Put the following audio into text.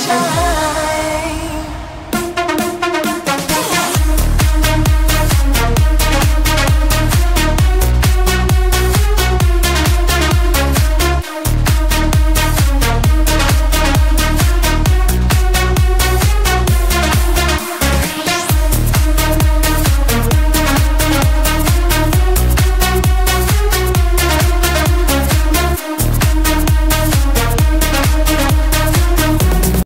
sunshine.